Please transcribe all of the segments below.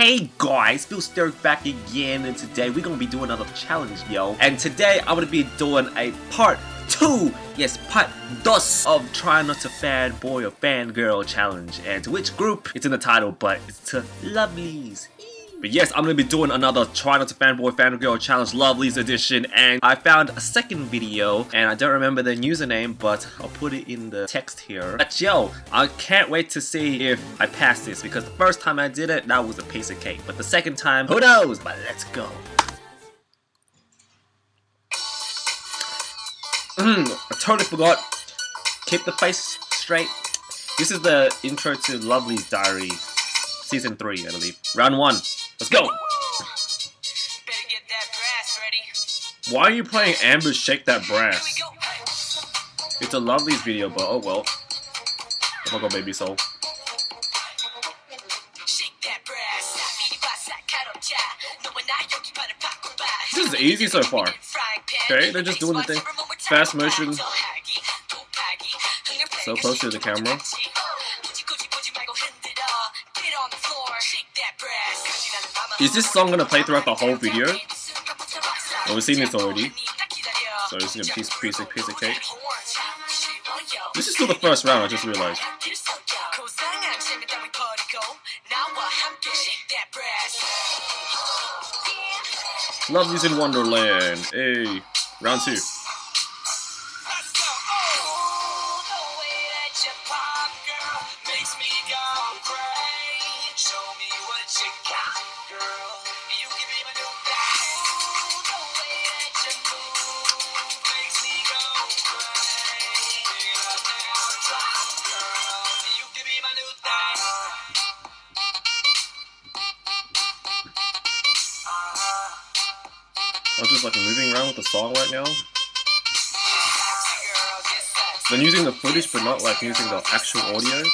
Hey guys, Philsterrik back again and today we're gonna be doing another challenge yo. And today I'm gonna be doing a part 2, yes part dos of trying not to fanboy or fangirl challenge and to which group it's in the title but it's to Lovelyz but yes, I'm gonna be doing another Try Not to Fanboy Fangirl Challenge Lovelyz edition, and I found a second video, and I don't remember the username, but I'll put it in the text here. But yo, I can't wait to see if I pass this, because the first time I did it, that was a piece of cake. But the second time, who knows? But let's go. Mm, I totally forgot. Keep the face straight. This is the intro to Lovelyz Diary, Season 3, I believe. Round 1. Let's go! Why are you playing Amber Shake That Brass? It's a Lovelyz video, but oh well. Oh my god, baby soul. This is easy so far. Okay, they're just doing the thing. Fast motion. So close to the camera. Is this song gonna play throughout the whole video? Oh, we've seen this already. So this is a piece, piece, of, piece of cake. This is still the first round, I just realized. Lovelyz in Wonderland. Hey, round two. I'm just like moving around with the song right now. I'm using the footage but not like using the actual audio.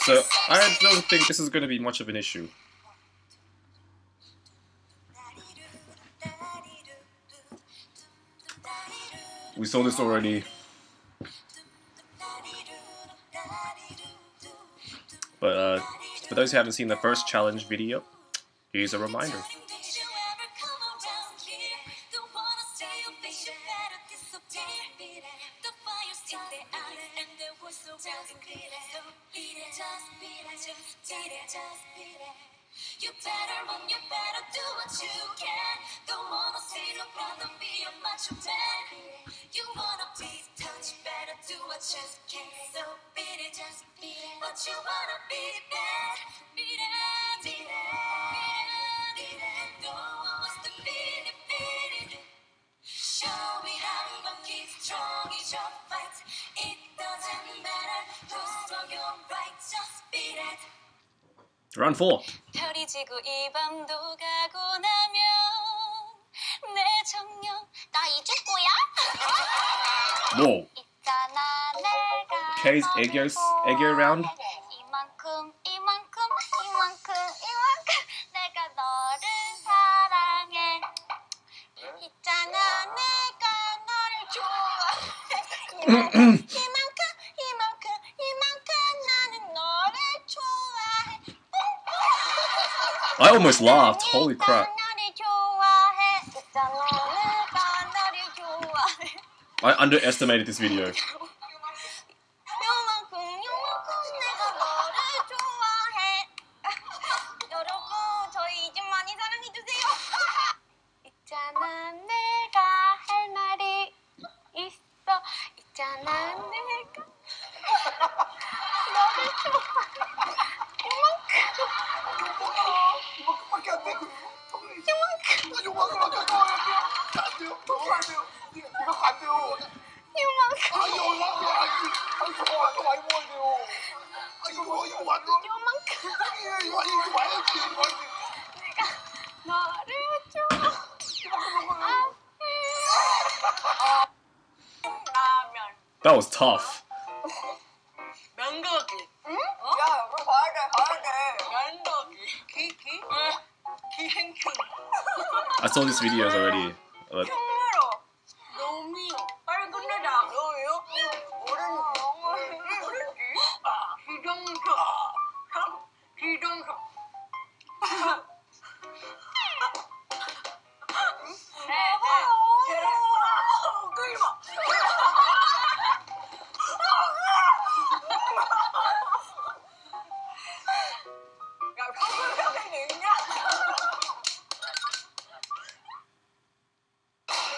So I don't think this is going to be much of an issue. We saw this already. But uh, for those who haven't seen the first challenge video, here's a reminder. your fight. It doesn't matter who's strong, you're right, just beat it. Round four. 별이 지고 이 밤도 가고 나면 내 정령 나 잊을 거야. Whoa. 있잖아 내가 K's 애교 애교 round. I almost laughed. Holy crap. I underestimated this video. That was tough. I saw these videos already.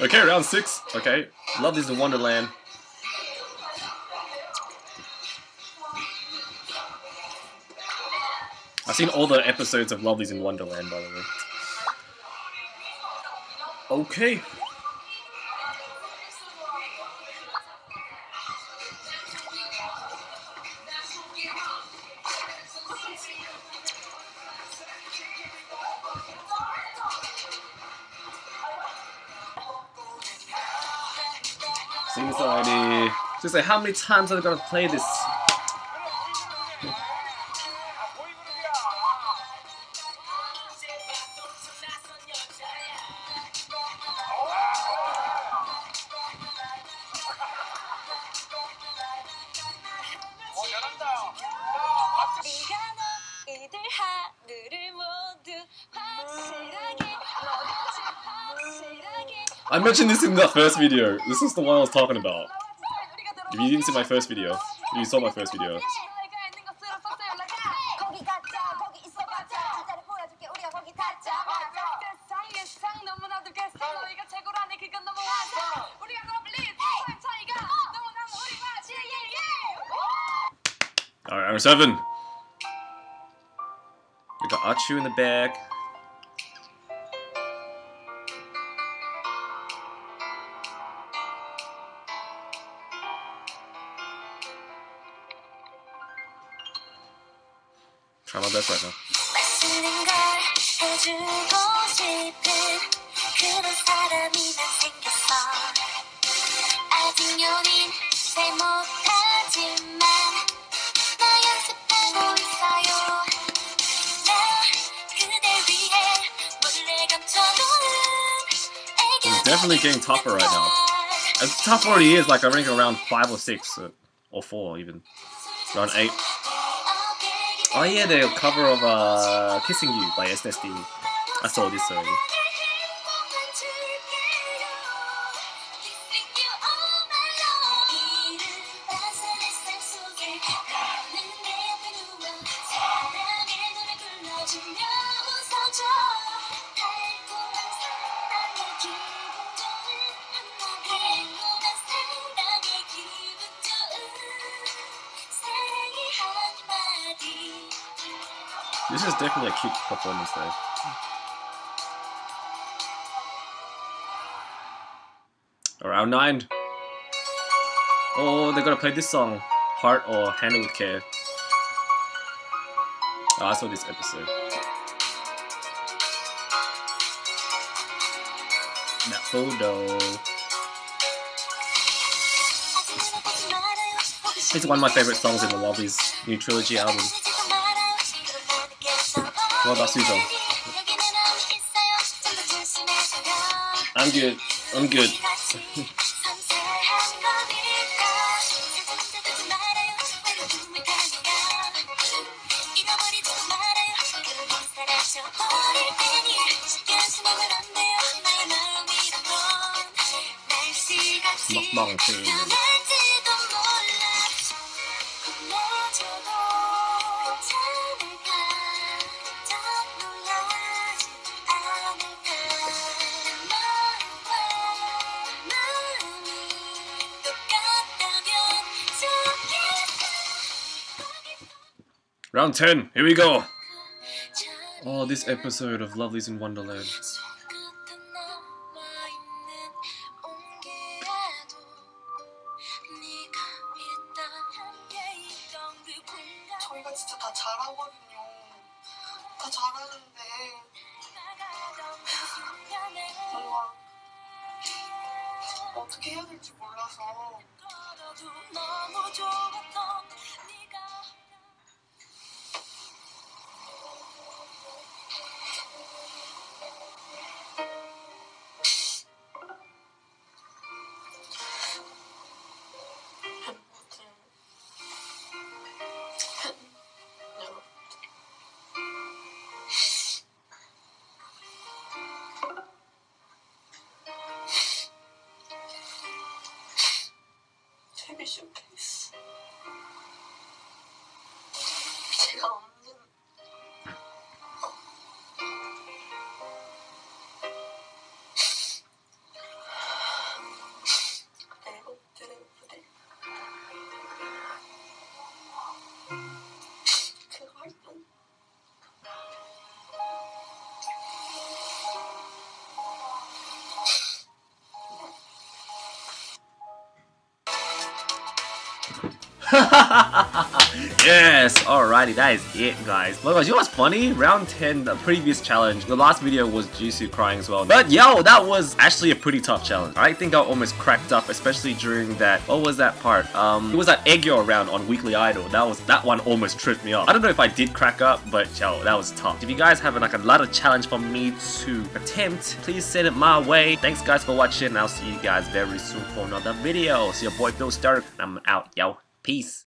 Okay, round six. Okay, love in Wonderland. I've seen all the episodes of Lovelyz in Wonderland, by the way. Okay. It's like, how many times are they gonna play this? I mentioned this in the first video. This is the one I was talking about. If you didn't see my first video, you saw my first video. Alright, number seven. We got Ah-Choo in the back. off right now. It's definitely getting tougher right now. As tough already is, like I rank around 5 or 6, or, or 4 even. Around 8. Oh yeah, the cover of uh, Kissing You by SNSD. I saw this already. Is definitely a cute performance though. Around 9. Oh, they're gonna play this song. Heart or Handle with Care. Oh, I saw this episode. That photo. It's one of my favorite songs in the Lobby's new trilogy album. What about Suzhou? I'm good. I'm good. 먹방 film. Round 10, here we go! Oh, this episode of Lovelyz in Wonderland. Finish him, please. Get on. Yes, alrighty, that is it, guys. Look, you know what's funny? Round 10, the previous challenge, the last video was Jisoo crying as well. But yo, that was actually a pretty tough challenge. I think I almost cracked up, especially during that, what was that part? Um, it was that Aegyo round on Weekly Idol. That was, that one almost tripped me up. I don't know if I did crack up, but yo, that was tough. If you guys have like a lot of challenge for me to attempt, please send it my way. Thanks guys for watching. I'll see you guys very soon for another video. See your boy Philsterrik. I'm out, yo. Peace.